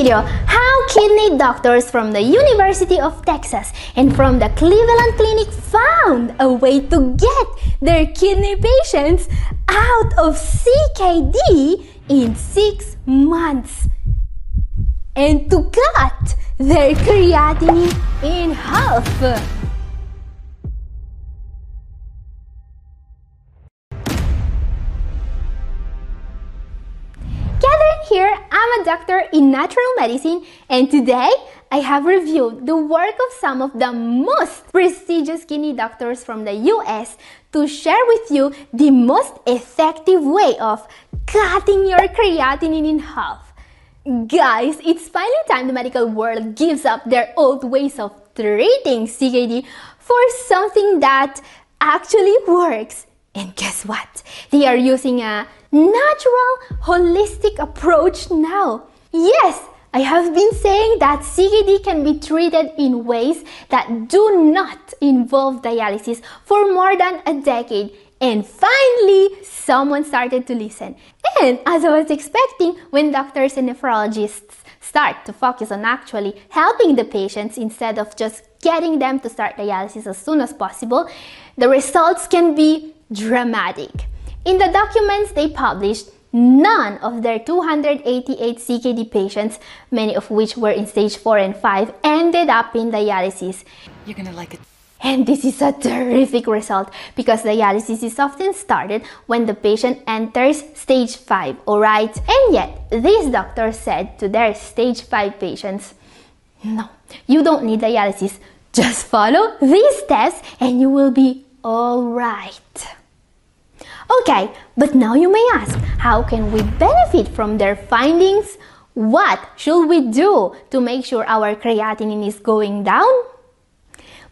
video how kidney doctors from the University of Texas and from the Cleveland Clinic found a way to get their kidney patients out of CKD in six months and to cut their creatinine in half. Here, I'm a doctor in natural medicine, and today I have reviewed the work of some of the most prestigious kidney doctors from the US to share with you the most effective way of cutting your creatinine in half. Guys, it's finally time the medical world gives up their old ways of treating CKD for something that actually works. And guess what? They are using a natural, holistic approach now. Yes, I have been saying that CKD can be treated in ways that do not involve dialysis for more than a decade. And finally, someone started to listen. And as I was expecting, when doctors and nephrologists start to focus on actually helping the patients instead of just getting them to start dialysis as soon as possible, the results can be dramatic. In the documents they published, none of their 288 CKD patients, many of which were in stage 4 and 5, ended up in dialysis. You're gonna like it. And this is a terrific result because dialysis is often started when the patient enters stage 5, alright? And yet, this doctor said to their stage 5 patients, No, you don't need dialysis. Just follow these steps and you will be alright. Okay, but now you may ask, how can we benefit from their findings? What should we do to make sure our creatinine is going down?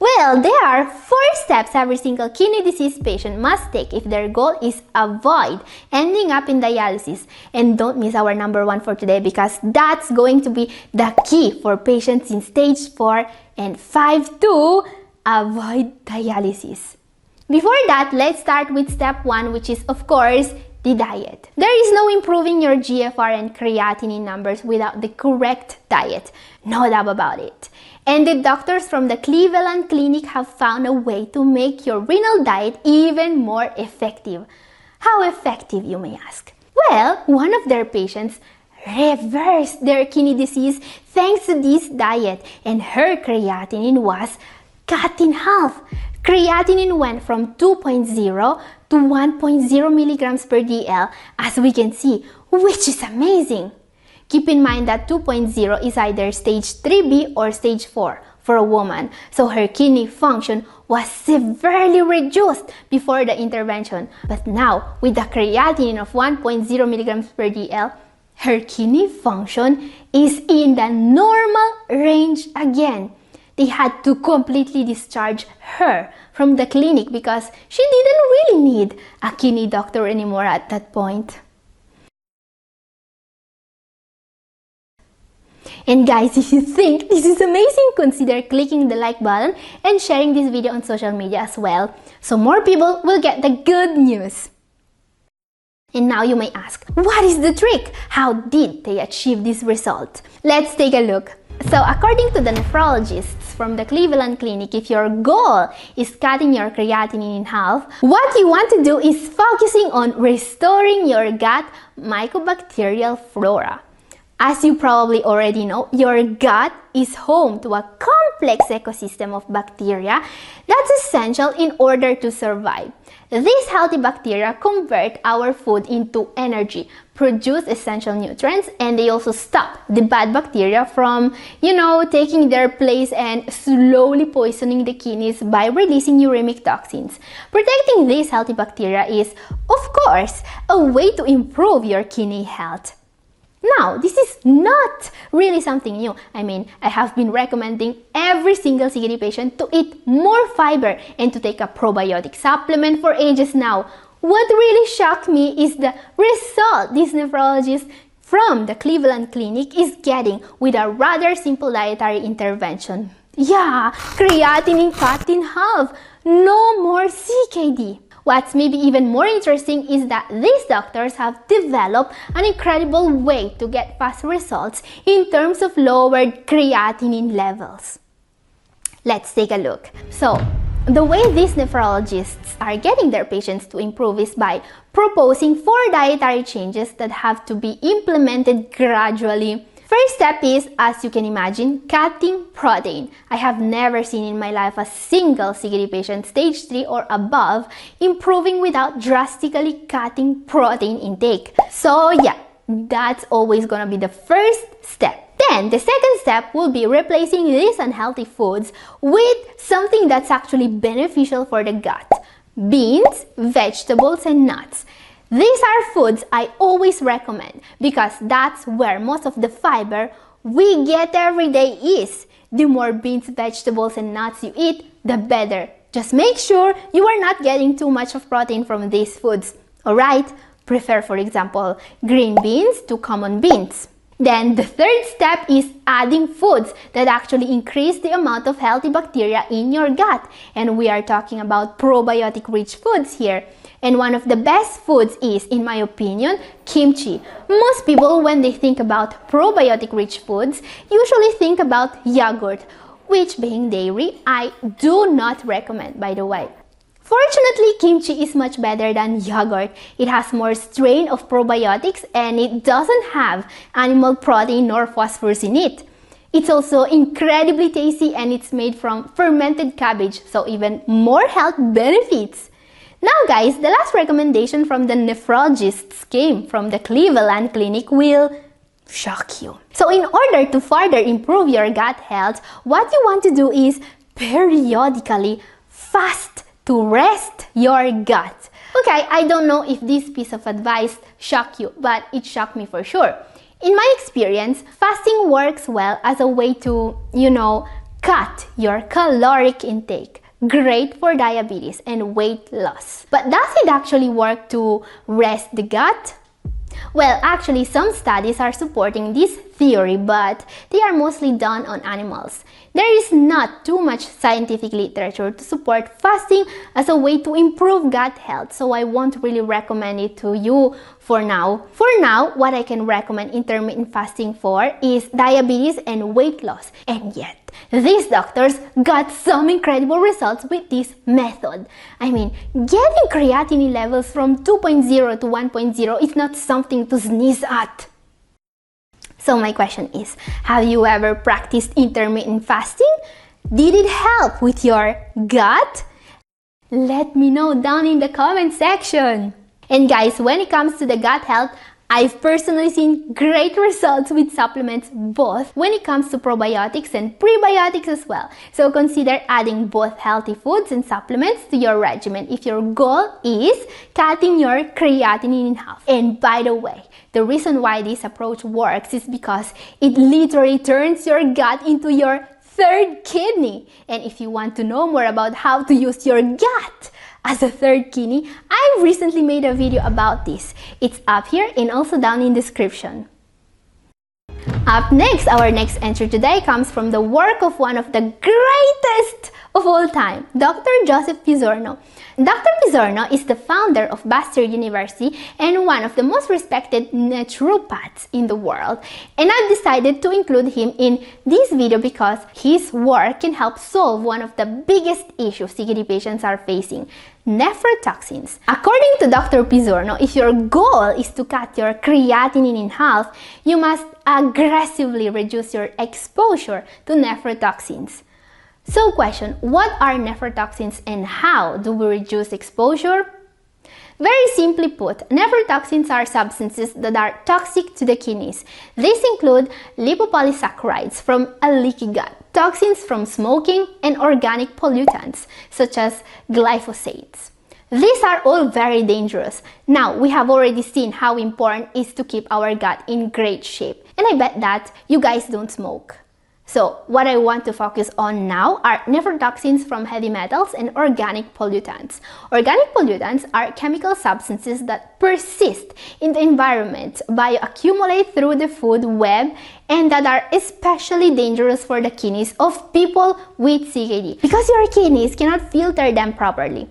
Well, there are four steps every single kidney disease patient must take if their goal is avoid ending up in dialysis. And don't miss our number one for today because that's going to be the key for patients in stage 4 and 5 to avoid dialysis. Before that, let's start with step 1 which is of course the diet. There is no improving your GFR and creatinine numbers without the correct diet. No doubt about it. And the doctors from the Cleveland Clinic have found a way to make your renal diet even more effective. How effective, you may ask? Well, one of their patients reversed their kidney disease thanks to this diet, and her creatinine was cut in half. Creatinine went from 2.0 to 1.0 milligrams per dl, as we can see, which is amazing. Keep in mind that 2.0 is either stage 3B or stage 4 for a woman, so her kidney function was severely reduced before the intervention. But now, with the creatinine of 1.0 milligrams per dl, her kidney function is in the normal range again. They had to completely discharge her from the clinic because she didn't really need a kidney doctor anymore at that point. And guys, if you think this is amazing, consider clicking the like button and sharing this video on social media as well, so more people will get the good news. And now you may ask, what is the trick? How did they achieve this result? Let's take a look. So according to the nephrologists from the Cleveland Clinic, if your goal is cutting your creatinine in half, what you want to do is focusing on restoring your gut mycobacterial flora. As you probably already know, your gut is home to a complex ecosystem of bacteria that's essential in order to survive. These healthy bacteria convert our food into energy, produce essential nutrients, and they also stop the bad bacteria from, you know, taking their place and slowly poisoning the kidneys by releasing uremic toxins. Protecting these healthy bacteria is, of course, a way to improve your kidney health. Now, this is not really something new. I mean, I have been recommending every single CKD patient to eat more fiber and to take a probiotic supplement for ages now. What really shocked me is the result this nephrologist from the Cleveland Clinic is getting with a rather simple dietary intervention. Yeah, creatinine cut in half. No more CKD. What's maybe even more interesting is that these doctors have developed an incredible way to get fast results in terms of lowered creatinine levels. Let's take a look. So, the way these nephrologists are getting their patients to improve is by proposing four dietary changes that have to be implemented gradually First step is, as you can imagine, cutting protein. I have never seen in my life a single CKD patient stage 3 or above improving without drastically cutting protein intake. So yeah, that's always gonna be the first step. Then the second step will be replacing these unhealthy foods with something that's actually beneficial for the gut. Beans, vegetables, and nuts. These are foods I always recommend because that's where most of the fiber we get every day is. The more beans, vegetables, and nuts you eat, the better. Just make sure you are not getting too much of protein from these foods. Alright? Prefer, for example, green beans to common beans. Then the third step is adding foods that actually increase the amount of healthy bacteria in your gut. And we are talking about probiotic rich foods here. And one of the best foods is, in my opinion, kimchi. Most people, when they think about probiotic rich foods, usually think about yogurt, which being dairy, I do not recommend, by the way. Fortunately, kimchi is much better than yogurt. It has more strain of probiotics and it doesn't have animal protein nor phosphorus in it. It's also incredibly tasty and it's made from fermented cabbage, so even more health benefits. Now guys, the last recommendation from the nephrologists came from the Cleveland Clinic will shock you. So in order to further improve your gut health, what you want to do is periodically fast to rest your gut. Okay, I don't know if this piece of advice shocked you, but it shocked me for sure. In my experience, fasting works well as a way to, you know, cut your caloric intake great for diabetes and weight loss. But does it actually work to rest the gut? Well, actually, some studies are supporting this theory, but they are mostly done on animals. There is not too much scientific literature to support fasting as a way to improve gut health, so I won't really recommend it to you for now. For now, what I can recommend intermittent fasting for is diabetes and weight loss. And yet, these doctors got some incredible results with this method. I mean, getting creatinine levels from 2.0 to 1.0 is not something to sneeze at. So my question is, have you ever practiced intermittent fasting? Did it help with your gut? Let me know down in the comment section. And guys, when it comes to the gut health, I've personally seen great results with supplements both when it comes to probiotics and prebiotics as well. So consider adding both healthy foods and supplements to your regimen if your goal is cutting your creatinine in half. And by the way, the reason why this approach works is because it literally turns your gut into your third kidney. And if you want to know more about how to use your gut, as a third kidney, I recently made a video about this. It's up here and also down in description. Up next, our next entry today comes from the work of one of the greatest of all time, Dr. Joseph Pizzorno. Dr. Pizzorno is the founder of Bastyr University and one of the most respected naturopaths in the world. And I've decided to include him in this video because his work can help solve one of the biggest issues CKD patients are facing, nephrotoxins. According to Dr. Pizzorno, if your goal is to cut your creatinine in half, you must aggressively reduce your exposure to nephrotoxins. So question, what are nephrotoxins and how do we reduce exposure? Very simply put, nephrotoxins are substances that are toxic to the kidneys. These include lipopolysaccharides from a leaky gut, toxins from smoking, and organic pollutants such as glyphosates. These are all very dangerous. Now, we have already seen how important it is to keep our gut in great shape. And I bet that you guys don't smoke. So what I want to focus on now are nephrotoxins from heavy metals and organic pollutants. Organic pollutants are chemical substances that persist in the environment, bioaccumulate through the food web, and that are especially dangerous for the kidneys of people with CKD because your kidneys cannot filter them properly.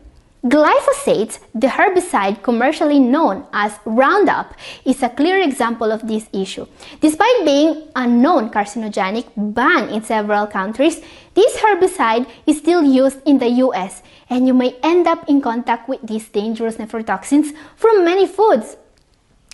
Glyphosate, the herbicide commercially known as Roundup, is a clear example of this issue. Despite being a known carcinogenic banned in several countries, this herbicide is still used in the US and you may end up in contact with these dangerous nephrotoxins from many foods.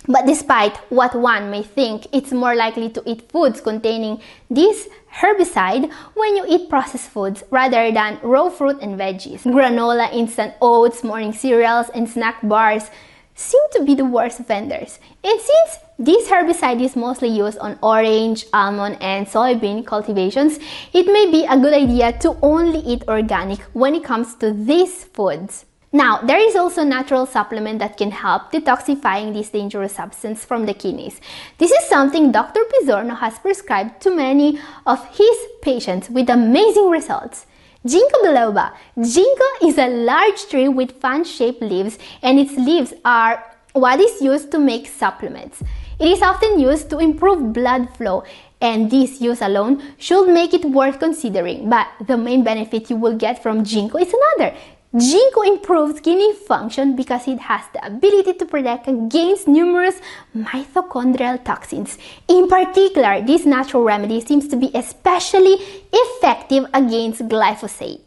But despite what one may think, it's more likely to eat foods containing this herbicide when you eat processed foods rather than raw fruit and veggies. Granola, instant oats, morning cereals, and snack bars seem to be the worst offenders. And since this herbicide is mostly used on orange, almond, and soybean cultivations, it may be a good idea to only eat organic when it comes to these foods. Now, there is also a natural supplement that can help detoxifying this dangerous substance from the kidneys. This is something Dr. Pizzorno has prescribed to many of his patients with amazing results. Ginkgo biloba. Ginkgo is a large tree with fan-shaped leaves and its leaves are what is used to make supplements. It is often used to improve blood flow and this use alone should make it worth considering, but the main benefit you will get from ginkgo is another. Ginkgo improves kidney function because it has the ability to protect against numerous mitochondrial toxins. In particular, this natural remedy seems to be especially effective against glyphosate.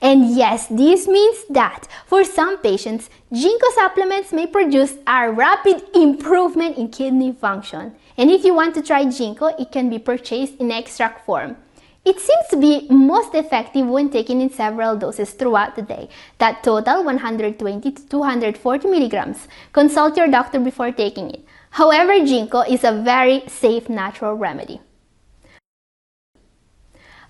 And yes, this means that for some patients, Ginkgo supplements may produce a rapid improvement in kidney function. And if you want to try Ginkgo, it can be purchased in extract form. It seems to be most effective when taken in several doses throughout the day, that total 120 to 240 milligrams. Consult your doctor before taking it. However, ginkgo is a very safe natural remedy.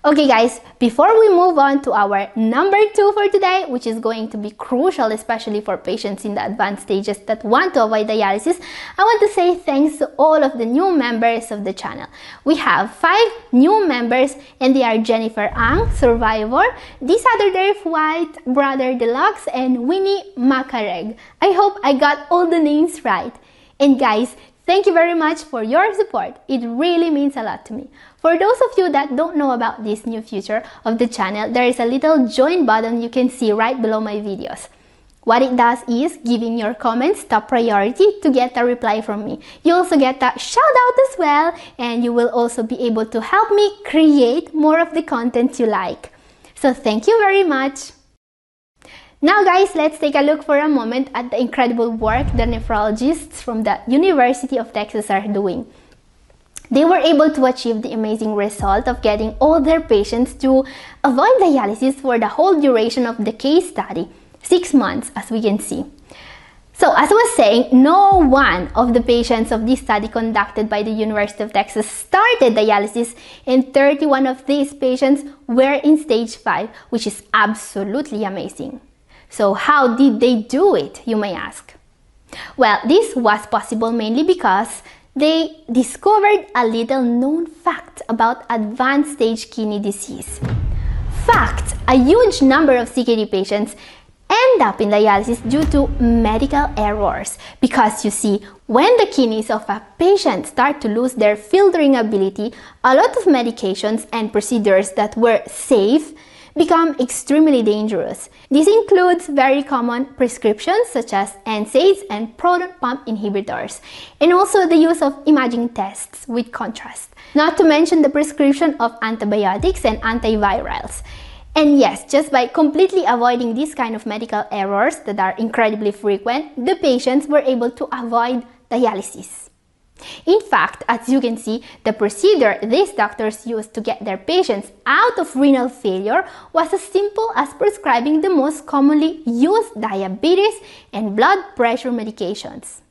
Okay guys, before we move on to our number two for today, which is going to be crucial especially for patients in the advanced stages that want to avoid dialysis, I want to say thanks to all of the new members of the channel. We have five new members and they are Jennifer Ang, Survivor, This Other Dave White, Brother Deluxe, and Winnie Makareg. I hope I got all the names right. And guys, Thank you very much for your support. It really means a lot to me. For those of you that don't know about this new feature of the channel, there is a little join button you can see right below my videos. What it does is giving your comments top priority to get a reply from me. You also get a shout out as well and you will also be able to help me create more of the content you like. So thank you very much. Now guys, let's take a look for a moment at the incredible work the nephrologists from the University of Texas are doing. They were able to achieve the amazing result of getting all their patients to avoid dialysis for the whole duration of the case study, six months as we can see. So as I was saying, no one of the patients of this study conducted by the University of Texas started dialysis and 31 of these patients were in stage 5, which is absolutely amazing. So how did they do it, you may ask? Well, this was possible mainly because they discovered a little known fact about advanced stage kidney disease. Fact, a huge number of CKD patients end up in dialysis due to medical errors because you see when the kidneys of a patient start to lose their filtering ability a lot of medications and procedures that were safe become extremely dangerous. This includes very common prescriptions such as NSAIDs and proton pump inhibitors, and also the use of imaging tests with contrast. Not to mention the prescription of antibiotics and antivirals. And yes, just by completely avoiding these kind of medical errors that are incredibly frequent, the patients were able to avoid dialysis. In fact, as you can see, the procedure these doctors used to get their patients out of renal failure was as simple as prescribing the most commonly used diabetes and blood pressure medications.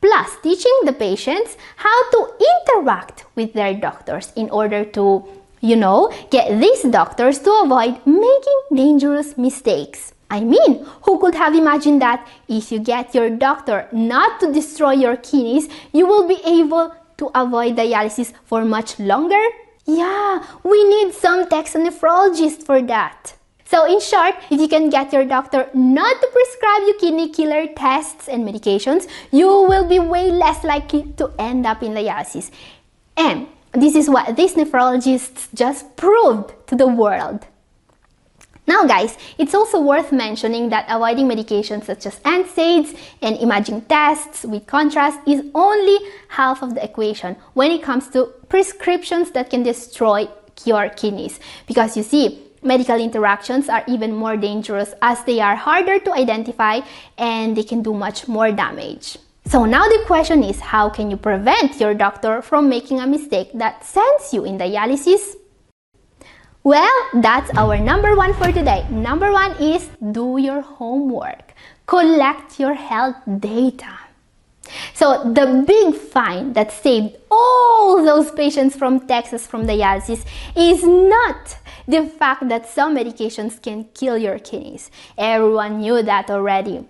Plus, teaching the patients how to interact with their doctors in order to, you know, get these doctors to avoid making dangerous mistakes. I mean, who could have imagined that if you get your doctor not to destroy your kidneys, you will be able to avoid dialysis for much longer? Yeah, we need some nephrologists for that. So in short, if you can get your doctor not to prescribe you kidney killer tests and medications, you will be way less likely to end up in dialysis. And this is what these nephrologists just proved to the world. Now guys, it's also worth mentioning that avoiding medications such as NSAIDs and imaging tests with contrast is only half of the equation when it comes to prescriptions that can destroy your kidneys. Because you see, medical interactions are even more dangerous as they are harder to identify and they can do much more damage. So now the question is how can you prevent your doctor from making a mistake that sends you in dialysis? Well, that's our number one for today. Number one is do your homework. Collect your health data. So the big find that saved all those patients from Texas from the dialysis is not the fact that some medications can kill your kidneys. Everyone knew that already.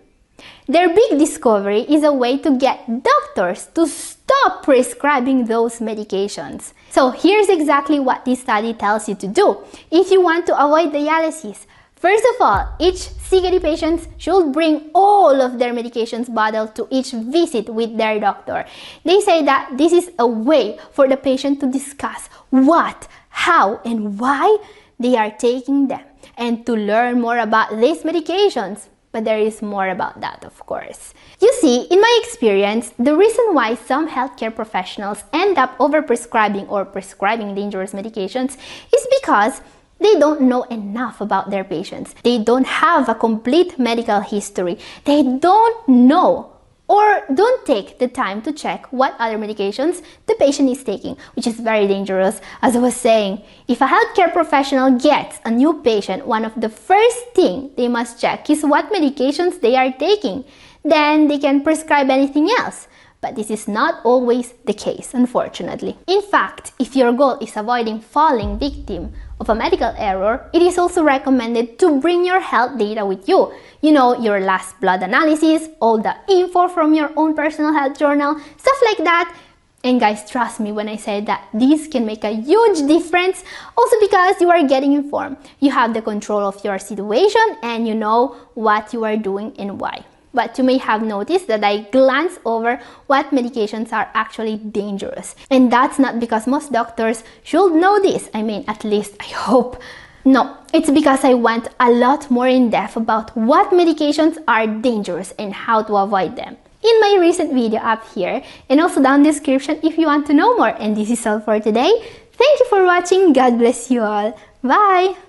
Their big discovery is a way to get doctors to stop prescribing those medications. So here's exactly what this study tells you to do if you want to avoid dialysis. First of all, each CKD patient should bring all of their medications bottle to each visit with their doctor. They say that this is a way for the patient to discuss what, how, and why they are taking them and to learn more about these medications but there is more about that, of course. You see, in my experience, the reason why some healthcare professionals end up overprescribing or prescribing dangerous medications is because they don't know enough about their patients. They don't have a complete medical history. They don't know or don't take the time to check what other medications the patient is taking, which is very dangerous. As I was saying, if a healthcare professional gets a new patient, one of the first thing they must check is what medications they are taking. Then they can prescribe anything else. But this is not always the case, unfortunately. In fact, if your goal is avoiding falling victim of a medical error, it is also recommended to bring your health data with you. You know, your last blood analysis, all the info from your own personal health journal, stuff like that. And guys, trust me when I say that this can make a huge difference also because you are getting informed. You have the control of your situation and you know what you are doing and why but you may have noticed that I glance over what medications are actually dangerous. And that's not because most doctors should know this. I mean, at least I hope. No, it's because I went a lot more in depth about what medications are dangerous and how to avoid them in my recent video up here and also down description if you want to know more. And this is all for today. Thank you for watching. God bless you all. Bye!